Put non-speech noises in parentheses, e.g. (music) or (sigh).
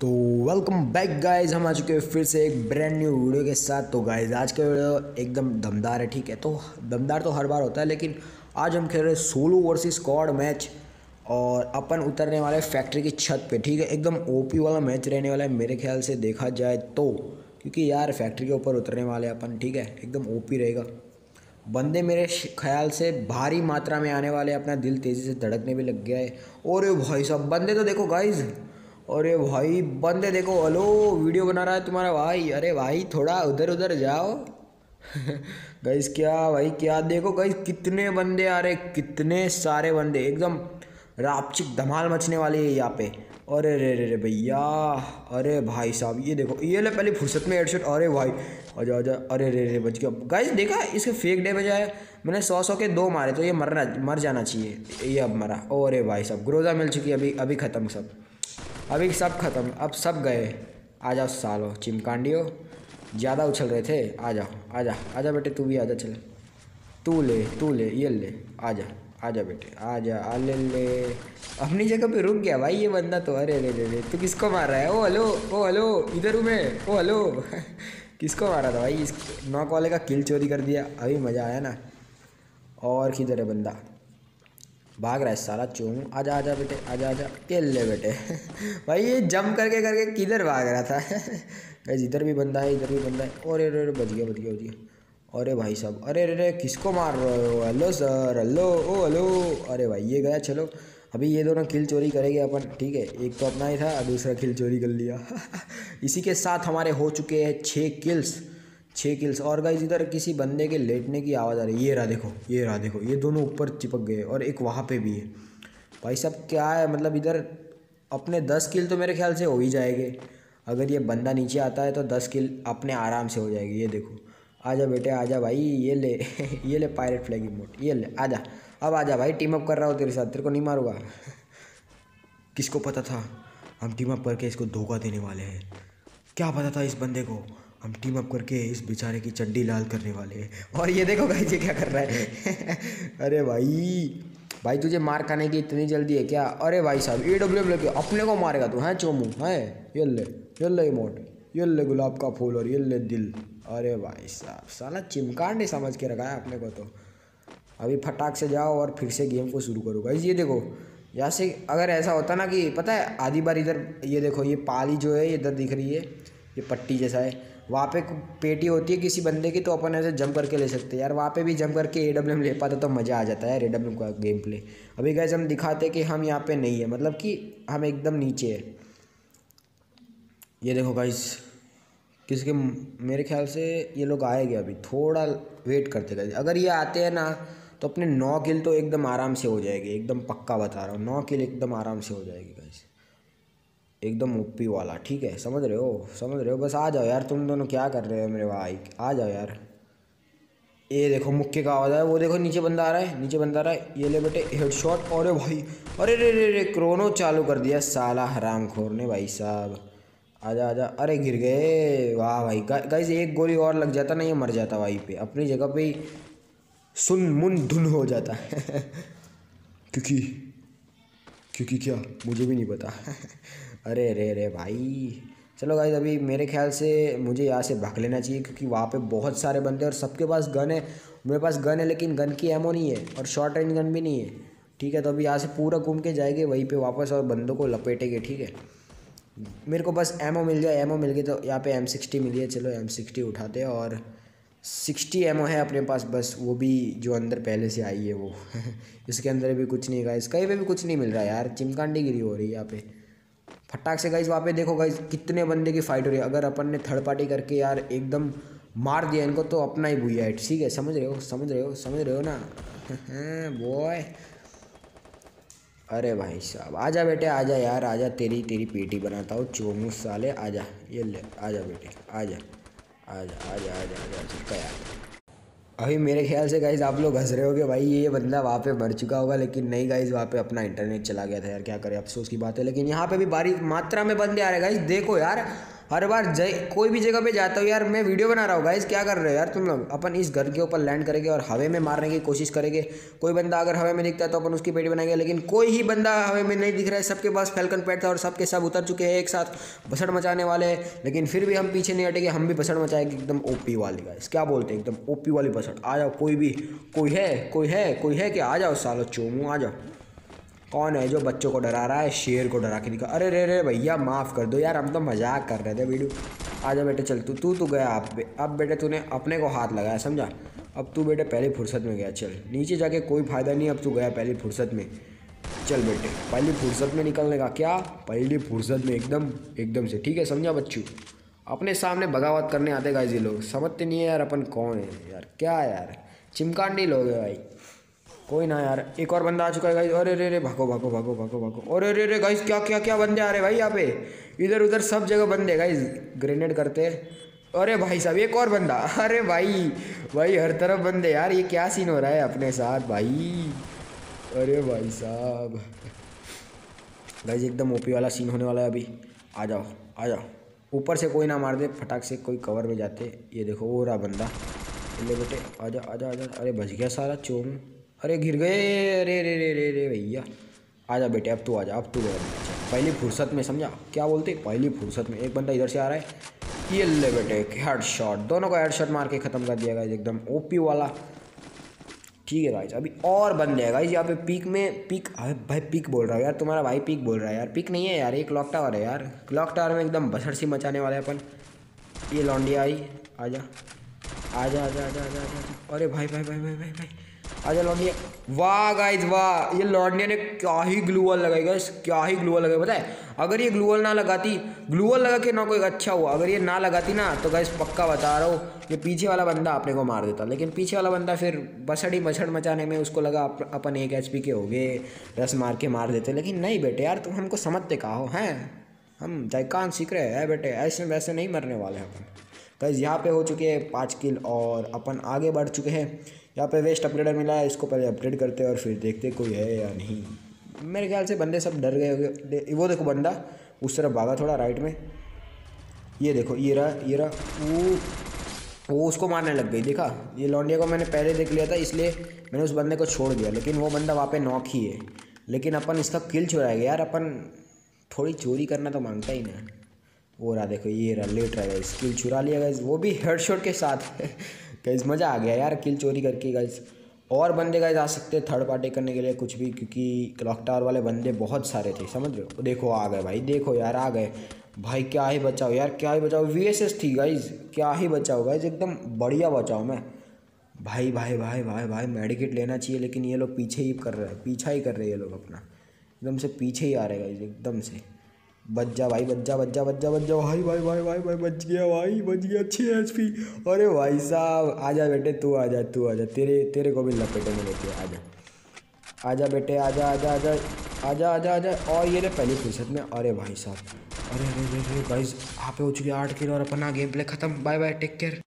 तो welcome back guys हम आ चुके हैं फिर से एक ब्रांड न्यू वीडियो के साथ। तो गाइस आज का वीडियो एकदम दमदार है, ठीक है? तो दमदार तो हर बार होता है, लेकिन आज हम खेल रहे हैं सोलो वर्सेस स्क्वाड मैच और अपन उतरने वाले फैक्ट्री की छत पे, ठीक है? एकदम ओपी वाला मैच रहने वाला है, मेरे ख्याल से देखा जाए तो। क्योंकि यार फैक्ट्री के ऊपर उतरने वाले अपन, ठीक है? एकदम ओपी रहेगा। बंदे मेरे ख्याल से भारी मात्रा में आने वाले अपना दिल तेज़ी से धड़कने भी लग गया है। और भाई साहब, बंदे तो देखो गाइज़ अरे भाई, बंदे देखो हेलो वीडियो बना रहा है तुम्हारा भाई। अरे भाई, थोड़ा उधर उधर जाओ। (laughs) गैस क्या, भाई, क्या? देखो गैस कितने बंदे आ रहे कितने सारे बंदे। एकदम रापचिक, धमाल मचने वाली है यहाँ पे। अरे रे रे रे, भैया, अरे भाई साहब, ये देखो, ये ले पहले फुर्सत में हेडशॉट अरे भाई, आजा आजा, अरे रे रे, बच गया। गाइस देखा, इसके फेक डैमेज आया मैंने सौ सौ के दो मारे तो ये मरना, मर जाना चाहिए। ये अब मरा। अरे भाई साहब ग्रोजा मिल चुकी है, अभी अभी ख़त्म सब। अभी सब खत्म, अब सब गए। आ जाओ सालो, चिमकांडियो। ज़्यादा उछल रहे थे, आ जाओ, आ जा आ जा बेटे, तू भी आ जा, चले। तू ले तू ले, ये ले, आ जा आ जा बेटे, आ जा, आ ले ले। अपनी जगह पे रुक गया भाई, ये बंदा तो अरे ले ले ले, तू किसको मार रहा है? ओ, हेलो ओ, हेलो, इधर हूँ मैं, ओ, हेलो। (laughs) किसको मारा था भाई? इस नॉक वाले का किल चोरी कर दिया, अभी मज़ा आया ना। और किधर है बंदा? भाग रहा है सारा चोमू। आजा आजा बेटे, आजा आजा। ये ले बेटे। (laughs) भाई ये जंप करके करके किधर भाग रहा था? (laughs) गैस इधर भी बंदा है, इधर भी बंदा है। और अरे बच गया बच गया बच गया। अरे भाई साहब, अरे अरे किसको मार रहे हो? हेलो सर हेलो ओ हेलो अरे भाई, ये गया, चलो। अभी ये दोनों किल चोरी करेंगे अपन, ठीक है? एक तो अपना ही था, दूसरा किल चोरी कर लिया। (laughs) इसी के साथ हमारे हो चुके हैं छः किल्स छः किल्स और गाइज़ इधर किसी बंदे के लेटने की आवाज़ आ रही है। ये रहा देखो, ये रहा देखो। ये दोनों ऊपर चिपक गए और एक वहाँ पे भी है। भाई साहब, क्या है? मतलब इधर अपने दस किल तो मेरे ख्याल से हो ही जाएँगे। अगर ये बंदा नीचे आता है तो दस किल अपने आराम से हो जाएगी। ये देखो। आजा बेटे, आजा भाई। ये ले (laughs) ये ले पायरेट फ्लैग मोट ये ले, आजा। अब आजा भाई टीम अप कर रहा हो तेरे साथ। तेरे को नहीं मारूँगा। (laughs) किसको पता था? हम टीम अप करके इसको धोखा देने वाले हैं। क्या पता था इस बंदे को? हम टीम अप करके इस बेचारे की चड्डी लाल करने वाले हैं। और ये देखो भाई ये क्या कर रहा है। (laughs) अरे भाई भाई तुझे मार खाने की इतनी जल्दी है क्या? अरे भाई साहब ए डब्ल्यू लेके अपने को मारेगा तू, हैं चोमू? है? ये ले ले इमोट ये ले गुलाब का फूल और ये ले दिल। अरे भाई साहब, साला चिमकांड नहीं समझ के रखा है अपने को तो। अभी फटाक से जाओ और फिर से गेम को शुरू करो भाई ये देखो, यहाँ से अगर ऐसा होता ना कि, पता है, आधी बार इधर, ये देखो, ये पाली जो है इधर दिख रही है, ये पट्टी जैसा है। वहाँ पे पेटी होती है किसी बंदे की तो अपन ऐसे जंप करके ले सकते हैं। यार वहाँ पे भी जंप करके ए डब्ल्यू ले पाते तो मज़ा आ जाता है यार ए डब्ल्यू का गेम प्ले अभी गैस हम दिखाते कि हम यहाँ पे नहीं है मतलब कि हम एकदम नीचे है। ये देखो गाइस किसके मेरे ख्याल से ये लोग आएँगे अभी, थोड़ा वेट करते गए अगर ये आते हैं ना तो अपने नौ किल तो एकदम आराम से हो जाएगी, एकदम पक्का बता रहा हूँ, नौ किल एकदम आराम से हो जाएगी गाइस एकदम ओपी वाला, ठीक है? समझ रहे हो? समझ रहे हो? बस आ जाओ यार, तुम दोनों क्या कर रहे हो मेरे भाई? आ जाओ यार। ये देखो मुक्के का आवाज़ है वो देखो नीचे बंदा आ रहा है, नीचे बंदा आ रहा है। ये ले बेटे हेड शॉट अरे भाई, अरे रे रे रे क्रोनो चालू कर दिया, साला हराम खोर ने भाई साहब। आजा आजा। अरे गिर गए। वाह भाई गाइस एक गोली और लग जाता ना ये मर जाता भाई पे। अपनी जगह पे सुन मुन धुन हो जाता। (laughs) क्योंकि क्योंकि क्या? मुझे भी नहीं पता। (laughs) अरे रे रे भाई। चलो गाइज़ अभी मेरे ख्याल से मुझे यहाँ से भाग लेना चाहिए क्योंकि वहाँ पे बहुत सारे बंदे और सबके पास गन है। मेरे पास गन है लेकिन गन की एमओ नहीं है और शॉर्ट रेंज गन भी नहीं है। ठीक है तो अभी यहाँ से पूरा घूम के जाएँगे, वहीं पे वापस और बंदों को लपेटेंगे, ठीक है? मेरे को बस एमओ मिल जाए एमओ मिल गई तो यहाँ पे एम सिक्सटी मिली है। चलो एम सिक्सटी उठाते हैं और सिक्सटी एमओ है अपने पास, बस वो भी जो अंदर पहले से आई है वो। (laughs) इसके अंदर भी कुछ नहीं गाइस कहीं पे भी कुछ नहीं मिल रहा है यार, चिमकांडी गिरी हो रही है यहाँ पे। फटाक से गाइस वहाँ पे देखो गाइस कितने बंदे की फाइट हो रही है। अगर अपन ने थर्ड पार्टी करके यार एकदम मार दिया इनको तो अपना ही भूया है। ठीक है, समझ रहे हो, समझ रहे हो, समझ रहे हो ना? (laughs) बॉय अरे भाई साहब, आजा बेटे, आजा यार, आजा, तेरी तेरी पेटी बनाता हूँ चोमू साले, आजा, ये ले, आजा बेटे, आजा आजा आजा आजा आजा चिपका यार। अभी मेरे ख्याल से गाइज़ आप लोग हंस रहे हो कि भाई ये बंदा वहाँ पे मर चुका होगा, लेकिन नहीं गाइज़ वहाँ पे अपना इंटरनेट चला गया था यार, क्या करें, अफसोस की बात है। लेकिन यहाँ पे भी भारी मात्रा में बंदे आ रहे गाइज़ देखो यार हर बार जय, कोई भी जगह पे जाता हूँ यार, मैं वीडियो बना रहा हूँ। गाइस क्या कर रहे हो यार तुम लोग? अपन इस घर के ऊपर लैंड करेंगे और हवे में मारने की कोशिश करेंगे। कोई बंदा अगर हवे में दिखता है तो अपन उसकी पेटी बनाएँगे, लेकिन कोई ही बंदा हवे में नहीं दिख रहा है। सबके पास फैल्कन पैड था और सबके सब उतर चुके हैं, एक साथ बसड़ मचाने वाले हैं। लेकिन फिर भी हम पीछे नहीं हटेंगे, हम भी बसड़ मचाएँगे। एकदम ओपी वाली गाइस क्या बोलते हैं? एकदम ओपी वाली बसड़ आ जाओ, कोई भी, कोई है कोई है कोई है कि आ जाओ सालो, चोमू, आ जाओ। कौन है जो बच्चों को डरा रहा है? शेर को डरा के दिखा। अरे रे रे भैया, माफ़ कर दो यार, हम तो मज़ाक कर रहे थे वीडियो। आजा बेटे, चल, तू तू तो गया आप अब बेटे तूने अपने को हाथ लगाया, समझा? अब तू बेटे पहली फुर्सत में गया, चल। नीचे जाके कोई फ़ायदा नहीं, अब तू गया पहली फुर्सत में। चल बेटे, पहली फुर्सत में निकलने का क्या? पहली फुर्सत में एकदम एकदम से, ठीक है, समझा बच्चू? अपने सामने बगावत करने आते गाइज़ ये लोग। समझते नहीं है यार अपन कौन है? यार क्या यार? चिमकांडी लोग है भाई। कोई ना यार, एक और बंदा आ चुका है गाइस अरे रे रे भागो भागो भागो भागो भागो। अरे रे रे गाइस क्या क्या क्या बंदे आ रहे भाई यहाँ पे? इधर, उधर सब जगह बंदे गाइस ग्रेनेड करते अरे भाई साहब, एक और बंदा। (laughs) अरे भाई भाई, हर तरफ़ बंदे यार। ये क्या सीन हो रहा है अपने साथ, भाई? अरे भाई साहब। गाइस एकदम ओपी वाला सीन होने वाला है अभी। आ जाओ आ जाओ। ऊपर से कोई ना मार दे, फटाक से कोई कवर में जाते। ये देखो, वो रहा बंदा। बेटे आजा आजा आजा अरे बच गया सारा चोम अरे गिर गए। अरे रे रे रे रे भैया। आजा बेटे, अब तू आजा अब तू पहली फुर्सत में समझा? क्या बोलते? पहली फुर्सत में। एक बंदा इधर से आ रहा है। ये ले बेटे हेड शॉट दोनों को हेड शॉट मार के ख़त्म कर दिया गया एकदम ओपी वाला। ठीक है भाई अभी और बन जाएगा। इस यहाँ पे पीक में पीक भाई पीक बोल रहा हूँ यार, तुम्हारा भाई पीक बोल रहा है यार। पीक नहीं है यार, एक क्लॉक टावर है यार। क्लॉक टावर में एकदम बसड़ सी मचाने वाले अपन। ये लौंडिया आई आजा आजा आजा आजा आजा आजा अरे भाई भाई भाई भाई भाई भाई। आजा लौंडिया। वाह गाइज़ वाह। ये लौंडिया ने क्या ही ग्लूवल लगाई गाइस क्या ही ग्लूवल लगाई पता है? अगर ये ग्लूवल ना लगाती ग्लूवल लगा के ना कोई अच्छा हुआ। अगर ये ना लगाती ना तो गाइस पक्का बता रहा हूँ ये पीछे वाला बंदा अपने को मार देता। लेकिन पीछे वाला बंदा फिर बसड़ी मछड़ मचाने में उसको लगा अप, अपन एक एचपी के हो गए रस मार के मार देते। लेकिन नहीं बेटे यार तुम हमको समझते कहा हो हैं? हम जयकान सीख रहे हैं बेटे ऐसे वैसे नहीं मरने वाले हैं अपन। गाइज़ यहाँ पे हो चुके हैं पाँच किल और अपन आगे बढ़ चुके हैं। यहाँ पे वेस्ट अपग्रेडर मिला है, इसको पहले अपग्रेड करते हैं और फिर देखते कोई है या नहीं। मेरे ख्याल से बंदे सब डर गए होंगे। वो देखो बंदा, उस तरफ़ भागा थोड़ा राइट में। ये देखो, ये रहा ये रहा। वो वो उसको मारने लग गई, देखा? ये लौंडिया को मैंने पहले देख लिया था, इसलिए मैंने उस बंदे को छोड़ दिया। लेकिन वो बंदा वहाँ पे नॉक ही है। लेकिन अपन इसका किल चुराएगा यार, अपन थोड़ी चोरी करना तो माँगता ही ना। वो रहा, देखो, ये रहा लेट रहा गाइस किल चुरा लिया गया वो भी हेडशॉट के साथ। (laughs) गाइस मज़ा आ गया यार किल चोरी करके गाइज़ और बंदे गाइज़ आ सकते थर्ड पार्टी करने के लिए कुछ भी, क्योंकि क्लॉक टावर वाले बंदे बहुत सारे थे, समझ रहे हो? देखो, आ गए भाई, देखो यार, आ गए. भाई, क्या ही बचाओ यार, क्या ही बचाओ. वीएसएस थी गाइज़ क्या ही बचाओ गाइज़ एकदम बढ़िया बचाओ मैं. भाई भाई भाई भाई भाई मेडिकेट लेना चाहिए, लेकिन ये लोग पीछे ही कर रहे हैं, पीछा ही कर रहे हैं ये लोग अपना. एकदम से पीछे ही आ रहे गाइज़ एकदम से. बच जा भाई बच जा बच जा बच जा बच जा भाई भाई भाई भाई भाई बच गया भाई बच गया छः एच पी अरे भाई साहब आ जा बेटे, तू आ जा तू आ जा तेरे तेरे को भी लपेटे में लेके आ जा आ जा बेटे आ जा आ जा आ जा आ जा आ जा और ये पहली फुर्सत में। अरे भाई साहब, अरे अरे अरे अरे गाइस यहाँ पे हो चुकी आठ किलो और अपना गेम प्ले खत्म बाय बाय टेक केयर